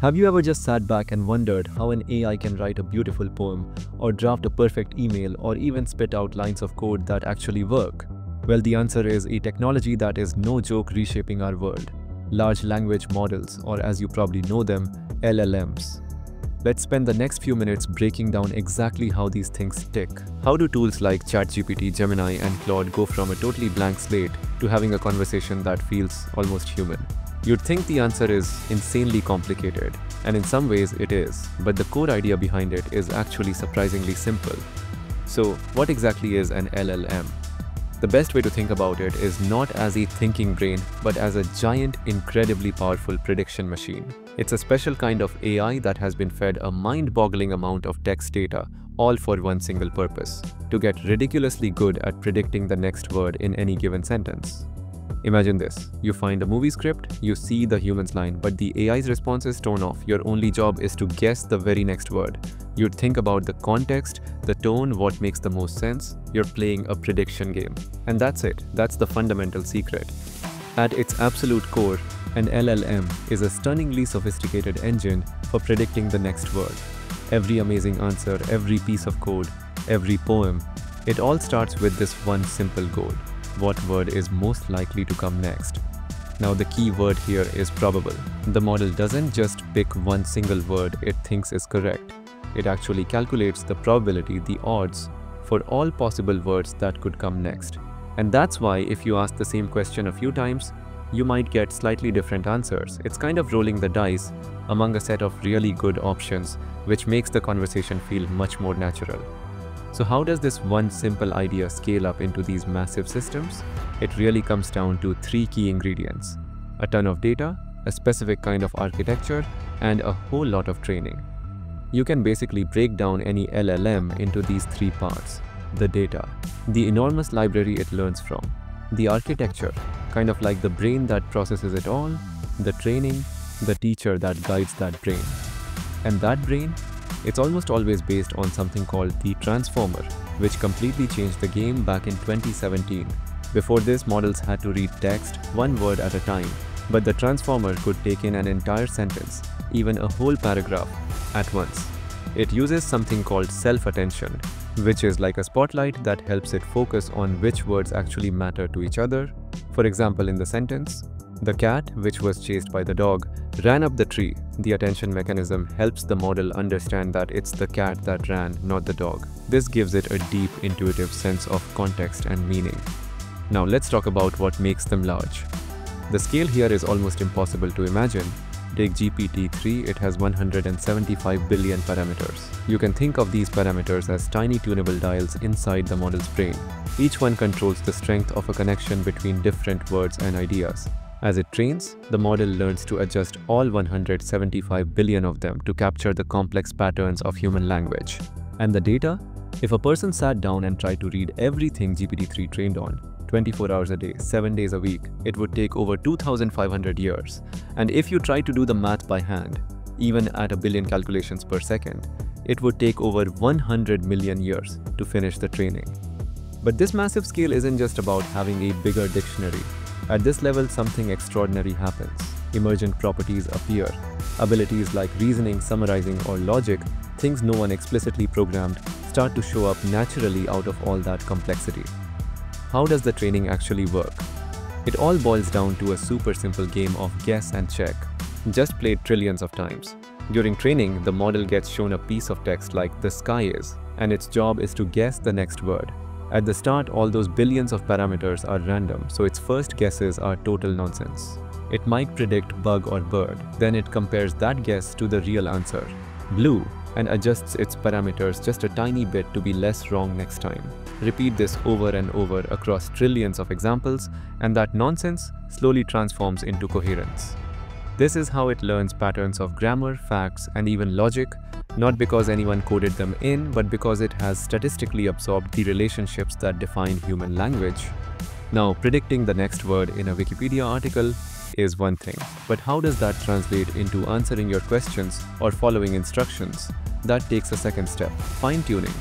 Have you ever just sat back and wondered how an AI can write a beautiful poem, or draft a perfect email, or even spit out lines of code that actually work? Well, the answer is a technology that is no joke reshaping our world. Large language models, or as you probably know them, LLMs. Let's spend the next few minutes breaking down exactly how these things tick. How do tools like ChatGPT, Gemini, and Claude go from a totally blank slate to having a conversation that feels almost human? You'd think the answer is insanely complicated, and in some ways it is, but the core idea behind it is actually surprisingly simple. So, what exactly is an LLM? The best way to think about it is not as a thinking brain, but as a giant, incredibly powerful prediction machine. It's a special kind of AI that has been fed a mind-boggling amount of text data, all for one single purpose, to get ridiculously good at predicting the next word in any given sentence. Imagine this. You find a movie script, you see the human's line, but the AI's response is torn off. Your only job is to guess the very next word. You'd think about the context, the tone, what makes the most sense. You're playing a prediction game. And that's it. That's the fundamental secret. At its absolute core, an LLM is a stunningly sophisticated engine for predicting the next word. Every amazing answer, every piece of code, every poem, it all starts with this one simple goal what word is most likely to come next. Now the key word here is probable. The model doesn't just pick one single word it thinks is correct. It actually calculates the probability, the odds, for all possible words that could come next. And that's why if you ask the same question a few times, you might get slightly different answers. It's kind of rolling the dice among a set of really good options, which makes the conversation feel much more natural. So how does this one simple idea scale up into these massive systems? It really comes down to three key ingredients. A ton of data, a specific kind of architecture, and a whole lot of training. You can basically break down any LLM into these three parts. The data, the enormous library it learns from. The architecture, kind of like the brain that processes it all. The training, the teacher that guides that brain. And that brain it's almost always based on something called the transformer, which completely changed the game back in 2017. Before this, models had to read text one word at a time, but the transformer could take in an entire sentence, even a whole paragraph, at once. It uses something called self-attention, which is like a spotlight that helps it focus on which words actually matter to each other. For example, in the sentence, the cat, which was chased by the dog, ran up the tree. The attention mechanism helps the model understand that it's the cat that ran, not the dog. This gives it a deep intuitive sense of context and meaning. Now let's talk about what makes them large. The scale here is almost impossible to imagine. Take GPT-3, it has 175 billion parameters. You can think of these parameters as tiny tunable dials inside the model's brain. Each one controls the strength of a connection between different words and ideas. As it trains, the model learns to adjust all 175 billion of them to capture the complex patterns of human language. And the data? If a person sat down and tried to read everything GPT-3 trained on, 24 hours a day, 7 days a week, it would take over 2500 years. And if you try to do the math by hand, even at a billion calculations per second, it would take over 100 million years to finish the training. But this massive scale isn't just about having a bigger dictionary at this level, something extraordinary happens. Emergent properties appear. Abilities like reasoning, summarizing, or logic, things no one explicitly programmed, start to show up naturally out of all that complexity. How does the training actually work? It all boils down to a super simple game of guess and check, just played trillions of times. During training, the model gets shown a piece of text like the sky is, and its job is to guess the next word. At the start, all those billions of parameters are random, so its first guesses are total nonsense. It might predict bug or bird, then it compares that guess to the real answer, blue, and adjusts its parameters just a tiny bit to be less wrong next time. Repeat this over and over across trillions of examples, and that nonsense slowly transforms into coherence. This is how it learns patterns of grammar, facts, and even logic not because anyone coded them in, but because it has statistically absorbed the relationships that define human language. Now, predicting the next word in a Wikipedia article is one thing, but how does that translate into answering your questions or following instructions? That takes a second step, fine-tuning.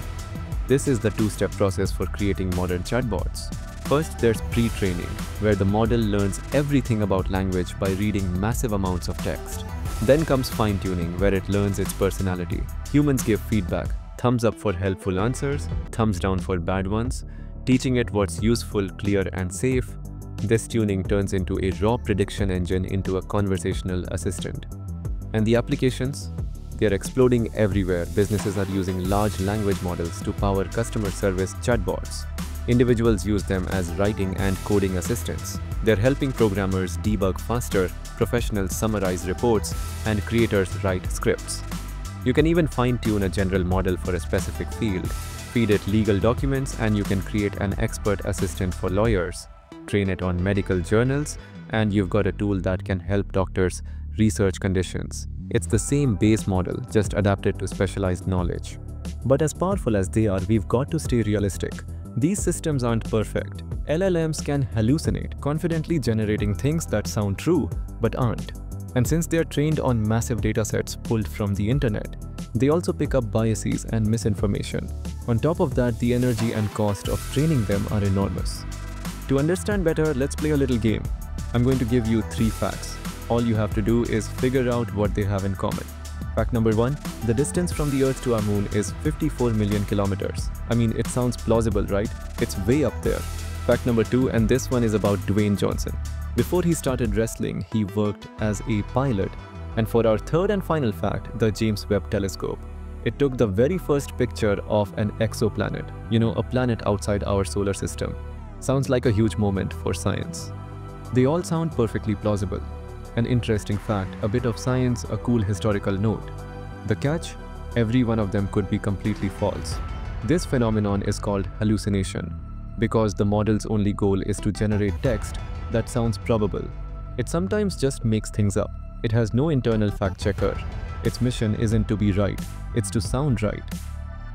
This is the two-step process for creating modern chatbots. First, there's pre-training, where the model learns everything about language by reading massive amounts of text. Then comes fine-tuning where it learns its personality. Humans give feedback, thumbs up for helpful answers, thumbs down for bad ones, teaching it what's useful, clear and safe. This tuning turns into a raw prediction engine into a conversational assistant. And the applications? They're exploding everywhere. Businesses are using large language models to power customer service chatbots. Individuals use them as writing and coding assistants. They're helping programmers debug faster, professionals summarize reports, and creators write scripts. You can even fine-tune a general model for a specific field. Feed it legal documents and you can create an expert assistant for lawyers. Train it on medical journals and you've got a tool that can help doctors research conditions. It's the same base model, just adapted to specialized knowledge. But as powerful as they are, we've got to stay realistic. These systems aren't perfect. LLMs can hallucinate, confidently generating things that sound true but aren't. And since they're trained on massive datasets pulled from the internet, they also pick up biases and misinformation. On top of that, the energy and cost of training them are enormous. To understand better, let's play a little game. I'm going to give you three facts. All you have to do is figure out what they have in common. Fact number one, the distance from the Earth to our moon is 54 million kilometers. I mean, it sounds plausible, right? It's way up there. Fact number two, and this one is about Dwayne Johnson. Before he started wrestling, he worked as a pilot. And for our third and final fact, the James Webb Telescope. It took the very first picture of an exoplanet, you know, a planet outside our solar system. Sounds like a huge moment for science. They all sound perfectly plausible, an interesting fact, a bit of science, a cool historical note. The catch? Every one of them could be completely false. This phenomenon is called hallucination because the model's only goal is to generate text that sounds probable. It sometimes just makes things up. It has no internal fact checker. Its mission isn't to be right, it's to sound right.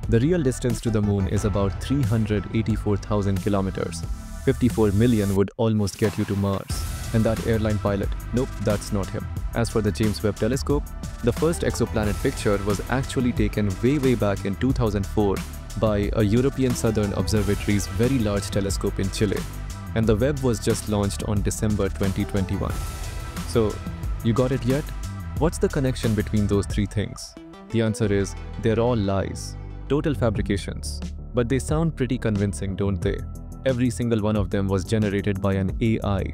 The real distance to the moon is about 384,000 kilometers. 54 million would almost get you to Mars and that airline pilot. Nope, that's not him. As for the James Webb Telescope, the first exoplanet picture was actually taken way way back in 2004 by a European Southern Observatory's Very Large Telescope in Chile, and the Webb was just launched on December 2021. So, you got it yet? What's the connection between those three things? The answer is, they're all lies, total fabrications. But they sound pretty convincing, don't they? Every single one of them was generated by an AI,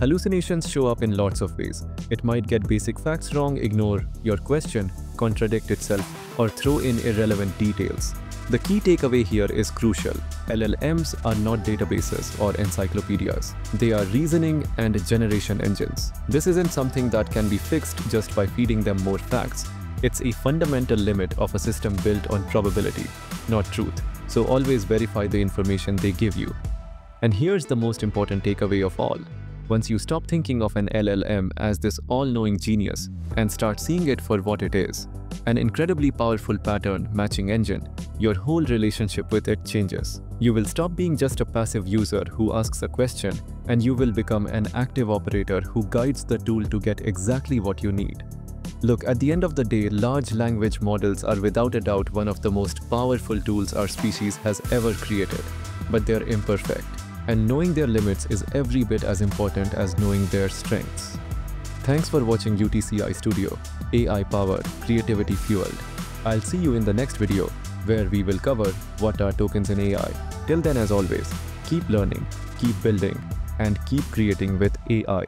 Hallucinations show up in lots of ways. It might get basic facts wrong, ignore your question, contradict itself, or throw in irrelevant details. The key takeaway here is crucial. LLMs are not databases or encyclopedias. They are reasoning and generation engines. This isn't something that can be fixed just by feeding them more facts. It's a fundamental limit of a system built on probability, not truth. So always verify the information they give you. And here's the most important takeaway of all. Once you stop thinking of an LLM as this all-knowing genius and start seeing it for what it is, an incredibly powerful pattern matching engine, your whole relationship with it changes. You will stop being just a passive user who asks a question and you will become an active operator who guides the tool to get exactly what you need. Look, at the end of the day, large language models are without a doubt one of the most powerful tools our species has ever created, but they're imperfect and knowing their limits is every bit as important as knowing their strengths. Thanks for watching UTC AI Studio, AI powered, creativity fueled. I'll see you in the next video where we will cover what are tokens in AI. Till then as always, keep learning, keep building, and keep creating with AI.